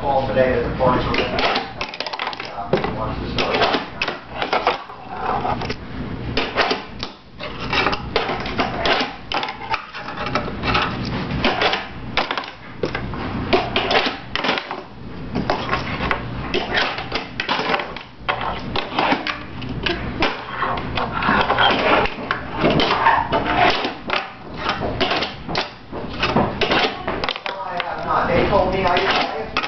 call today that the um, I have not. They told me I